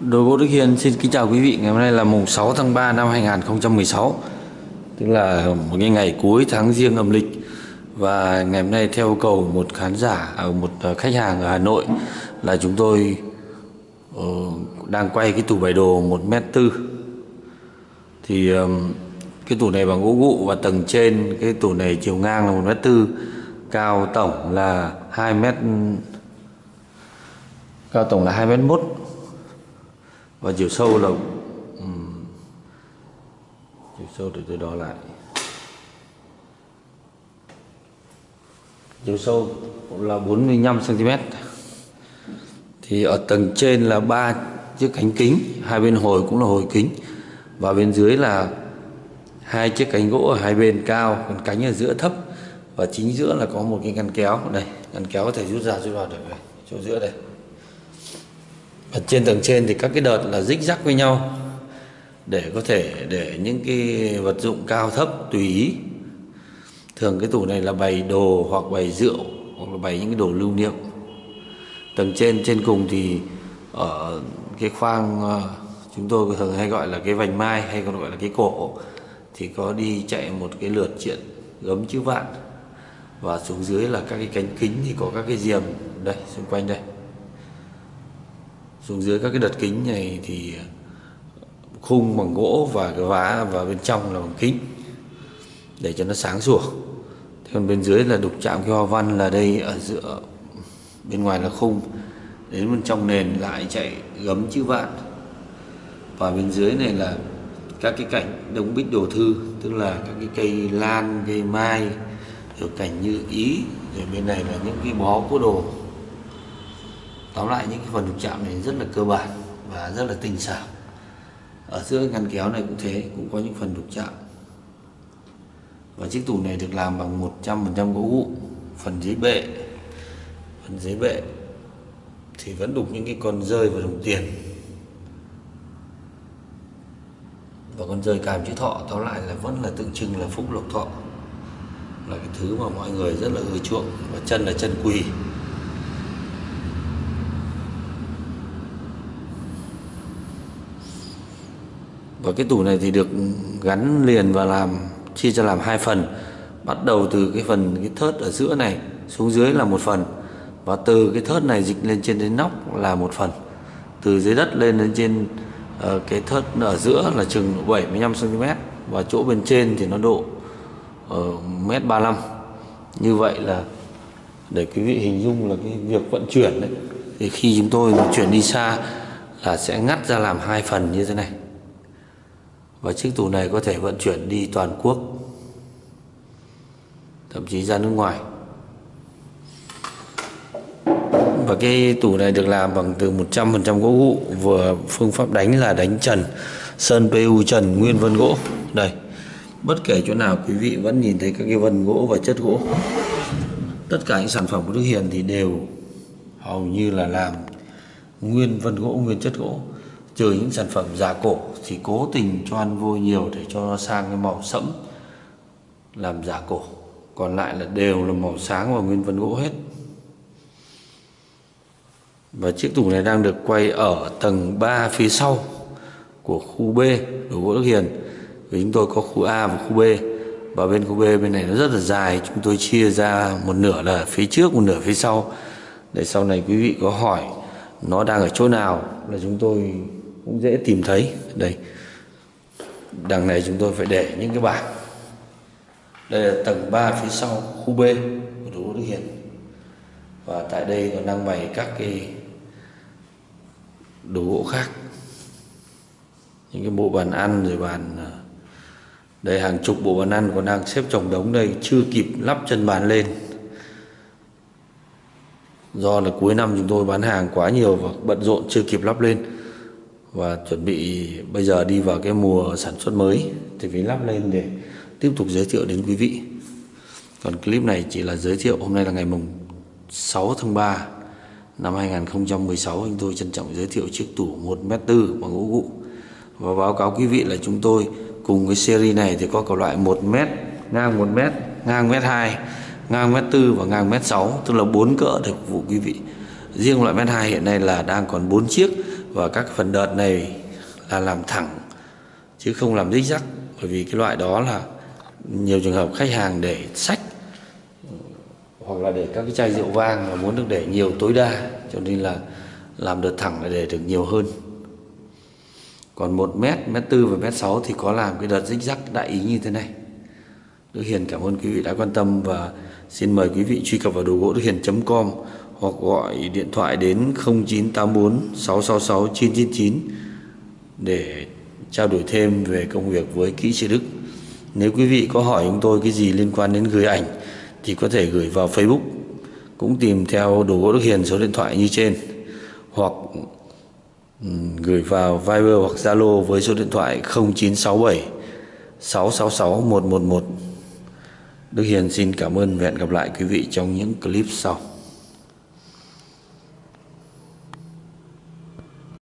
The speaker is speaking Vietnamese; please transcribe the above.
Đối gỗ Đức Hiền xin kính chào quý vị. Ngày hôm nay là mùng 6 tháng 3 năm 2016. Tức là một cái ngày cuối tháng riêng âm lịch. Và ngày hôm nay theo cầu một khán giả, à, một à, khách hàng ở Hà Nội là chúng tôi ờ, đang quay cái tủ bày đồ 1m4. Thì cái tủ này bằng gỗ gụ và tầng trên cái tủ này chiều ngang là 1m4, cao tổng là 2m cao tổng là 2m1 và chiều sâu là um, chiều sâu để tôi đo lại. Chiều sâu là 45 cm thì ở tầng trên là ba chiếc cánh kính hai bên hồi cũng là hồi kính. Và bên dưới là hai chiếc cánh gỗ ở hai bên cao còn cánh ở giữa thấp. Và chính giữa là có một cái ngăn kéo. Đây ngăn kéo có thể rút ra rút vào được chỗ giữa đây ở trên tầng trên thì các cái đợt là dích rắc với nhau để có thể để những cái vật dụng cao thấp tùy ý. Thường cái tủ này là bày đồ hoặc bày rượu hoặc là bày những cái đồ lưu niệm. Tầng trên trên cùng thì ở cái khoang ờ, chúng tôi thường hay gọi là cái vành mai hay còn gọi là cái cổ, thì có đi chạy một cái lượt chuyện gấm chữ vạn. Và xuống dưới là các cái cánh kính thì có các cái diềm đây, xung quanh đây xuống dưới các cái đợt kính này thì ờ, khung bằng gỗ và cái vá và bên trong là bằng kính, để cho nó sáng sủa. Còn bên dưới là đục chạm cái hoa văn là đây, ở giữa, bên ngoài là khung. Đến bên trong nền lại chạy gấm chữ vạn. Và bên dưới này là các cái cảnh đống bích đồ thư, tức là các cái cây lan, cây mai, rồi cảnh như ý. Rồi bên này là những cái bó của đồ tóm lại những cái phần đục chạm này rất là cơ bản và rất là tinh xảo. Ở giữa ngăn kéo này cũng thế, cũng có những phần đục chạm và chiếc tủ này được làm bằng 100% gỗ gụ, phần dưới bệ. Phần dưới bệ thì vẫn đục những cái con rơi và đồng tiền. Và con rơi càm chữ thọ, tóm lại là vẫn là tượng trưng là phúc lộc thọ. Là cái thứ mà mọi người rất là ưa chuộng và chân là chân quỳ và cái tủ này thì được gắn liền và làm chia cho làm hai phần. Bắt đầu từ cái phần cái thớt ở giữa này xuống dưới là một phần. Và từ cái thớt này dịch lên trên đến nóc là một phần. Từ dưới đất lên đến trên uh, cái thớt ở giữa là chừng 75 cm và chỗ bên trên thì nó độ uh, mét 35 như vậy là để quý vị hình dung là cái việc vận chuyển đấy thì khi chúng tôi chuyển đi xa là sẽ ngắt ra làm hai phần như thế này và chiếc tủ này có thể vận chuyển đi toàn quốc, thậm chí ra nước ngoài. Và cái tủ này được làm bằng từ 100% gỗ gụ, vừa phương pháp đánh là đánh trần, sơn PU trần, nguyên, vân gỗ. Đây, bất kể chỗ nào quý vị vẫn nhìn thấy các cái vân gỗ và chất gỗ, tất cả những sản phẩm của Đức Hiền thì đều hầu như là làm nguyên vân gỗ, nguyên chất gỗ, trừ những sản phẩm giả cổ thì cố tình cho ăn vôi nhiều để cho nó sang cái màu sẫm, làm giả cổ. Còn lại là đều là màu sáng và nguyên vân gỗ hết. Và chiếc tủ này đang được quay ở tầng 3 phía sau của khu B của gỗ Đức Hiền. Vì chúng tôi có khu A và khu B. Và bên khu B, bên này nó rất là dài. Chúng tôi chia ra một nửa là phía trước, một nửa phía sau. Để sau này quý vị có hỏi nó đang ở chỗ nào là chúng tôi cũng dễ tìm thấy. Đây. Đằng này chúng tôi phải để những cái bảng. Đây là tầng 3 phía sau, khu B của đồ Đức Hiền và tại đây còn đang bày các cái đồ gỗ khác. Những cái bộ bàn ăn rồi bàn à, đây hàng chục bộ bàn ăn còn đang xếp chồng đống đây, chưa kịp lắp chân bàn lên. Do là cuối năm chúng tôi bán hàng quá nhiều và bận rộn chưa kịp lắp lên và chuẩn bị bây giờ đi vào cái mùa sản xuất mới. Thì phải lắp lên để tiếp tục giới thiệu đến quý vị. Còn clip này chỉ là giới thiệu hôm nay là ngày mùng 6 tháng 3 năm 2016 anh tôi trân trọng giới thiệu chiếc tủ 1m4 bằng gỗ gụ. Và báo cáo quý vị là chúng tôi cùng với series này thì có cả loại 1m ngang 1m ngang mét 2 ngang mét 4 và ngang mét 6 tức là bốn cỡ để phục vụ quý vị. Riêng loại mét 2 hiện nay là đang còn 4 chiếc và các phần đợt này là làm thẳng chứ không làm dích rắc. Bởi vì cái loại đó là nhiều trường hợp khách hàng để sách hoặc là để các cái chai rượu vang mà muốn được để nhiều tối đa cho nên là làm đợt thẳng là để được nhiều hơn. Còn 1 mét, mét tư và mét 6 thì có làm cái đợt dích rắc đại ý như thế này. Đức Hiền cảm ơn quý vị đã quan tâm và xin mời quý vị truy cập vào đồ gỗ Đức Hiền.com hoặc gọi điện thoại đến 0984 666 999 để trao đổi thêm về công việc với kỹ sư Đức. Nếu quý vị có hỏi chúng tôi cái gì liên quan đến gửi ảnh thì có thể gửi vào Facebook, cũng tìm theo đồ gỗ Đức Hiền số điện thoại như trên, hoặc gửi vào Viber hoặc Zalo với số điện thoại 0967 666 111. Đức Hiền xin cảm ơn và hẹn gặp lại quý vị trong những clip sau.